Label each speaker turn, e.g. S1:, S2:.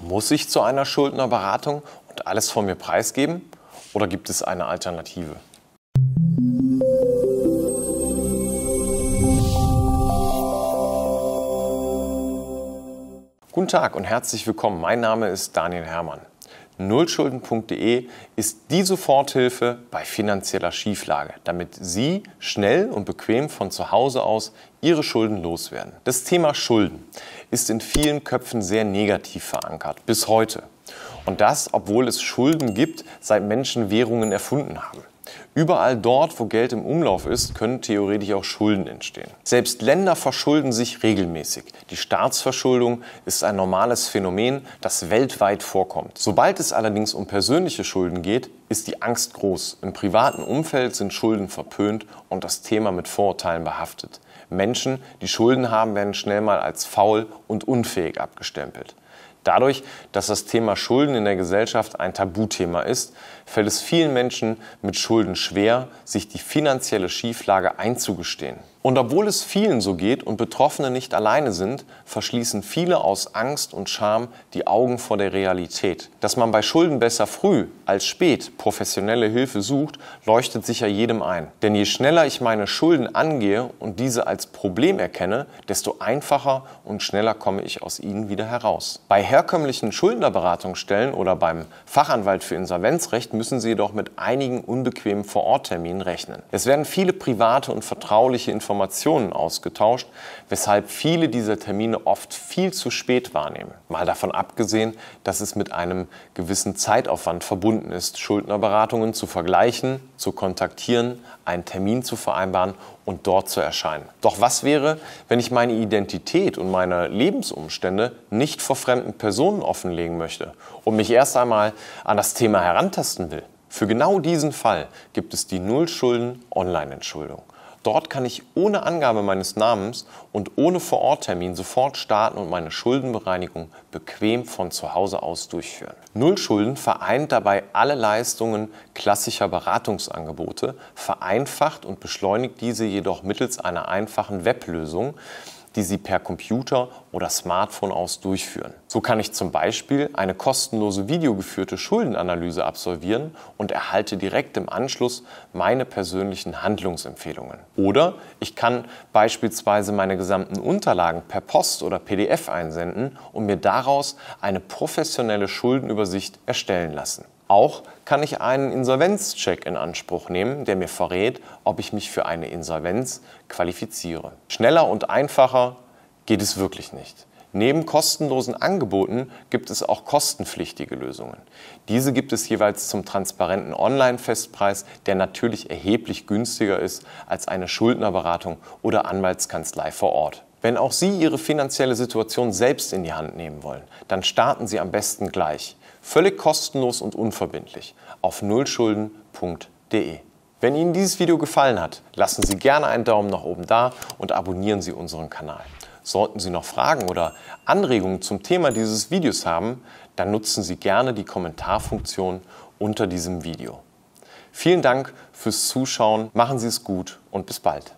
S1: Muss ich zu einer Schuldnerberatung und alles von mir preisgeben oder gibt es eine Alternative? Guten Tag und herzlich willkommen. Mein Name ist Daniel Hermann. Nullschulden.de ist die Soforthilfe bei finanzieller Schieflage, damit Sie schnell und bequem von zu Hause aus Ihre Schulden loswerden. Das Thema Schulden ist in vielen Köpfen sehr negativ verankert, bis heute. Und das, obwohl es Schulden gibt, seit Menschen Währungen erfunden haben. Überall dort, wo Geld im Umlauf ist, können theoretisch auch Schulden entstehen. Selbst Länder verschulden sich regelmäßig. Die Staatsverschuldung ist ein normales Phänomen, das weltweit vorkommt. Sobald es allerdings um persönliche Schulden geht, ist die Angst groß. Im privaten Umfeld sind Schulden verpönt und das Thema mit Vorurteilen behaftet. Menschen, die Schulden haben, werden schnell mal als faul und unfähig abgestempelt. Dadurch, dass das Thema Schulden in der Gesellschaft ein Tabuthema ist, fällt es vielen Menschen mit Schulden schwer, sich die finanzielle Schieflage einzugestehen. Und obwohl es vielen so geht und Betroffene nicht alleine sind, verschließen viele aus Angst und Scham die Augen vor der Realität. Dass man bei Schulden besser früh als spät professionelle Hilfe sucht, leuchtet sicher jedem ein. Denn je schneller ich meine Schulden angehe und diese als Problem erkenne, desto einfacher und schneller komme ich aus ihnen wieder heraus. Bei herkömmlichen Schuldnerberatungsstellen oder beim Fachanwalt für Insolvenzrecht müssen Sie jedoch mit einigen unbequemen Vorortterminen rechnen. Es werden viele private und vertrauliche Informationen Informationen ausgetauscht, weshalb viele dieser Termine oft viel zu spät wahrnehmen. Mal davon abgesehen, dass es mit einem gewissen Zeitaufwand verbunden ist, Schuldnerberatungen zu vergleichen, zu kontaktieren, einen Termin zu vereinbaren und dort zu erscheinen. Doch was wäre, wenn ich meine Identität und meine Lebensumstände nicht vor fremden Personen offenlegen möchte und mich erst einmal an das Thema herantasten will? Für genau diesen Fall gibt es die Nullschulden Online-Entschuldung. Dort kann ich ohne Angabe meines Namens und ohne Vororttermin sofort starten und meine Schuldenbereinigung bequem von zu Hause aus durchführen. Nullschulden vereint dabei alle Leistungen klassischer Beratungsangebote, vereinfacht und beschleunigt diese jedoch mittels einer einfachen Weblösung, die Sie per Computer oder Smartphone aus durchführen. So kann ich zum Beispiel eine kostenlose videogeführte Schuldenanalyse absolvieren und erhalte direkt im Anschluss meine persönlichen Handlungsempfehlungen. Oder ich kann beispielsweise meine gesamten Unterlagen per Post oder PDF einsenden und mir daraus eine professionelle Schuldenübersicht erstellen lassen. Auch kann ich einen Insolvenzcheck in Anspruch nehmen, der mir verrät, ob ich mich für eine Insolvenz qualifiziere. Schneller und einfacher geht es wirklich nicht. Neben kostenlosen Angeboten gibt es auch kostenpflichtige Lösungen. Diese gibt es jeweils zum transparenten Online-Festpreis, der natürlich erheblich günstiger ist als eine Schuldnerberatung oder Anwaltskanzlei vor Ort. Wenn auch Sie Ihre finanzielle Situation selbst in die Hand nehmen wollen, dann starten Sie am besten gleich. Völlig kostenlos und unverbindlich auf nullschulden.de. Wenn Ihnen dieses Video gefallen hat, lassen Sie gerne einen Daumen nach oben da und abonnieren Sie unseren Kanal. Sollten Sie noch Fragen oder Anregungen zum Thema dieses Videos haben, dann nutzen Sie gerne die Kommentarfunktion unter diesem Video. Vielen Dank fürs Zuschauen, machen Sie es gut und bis bald.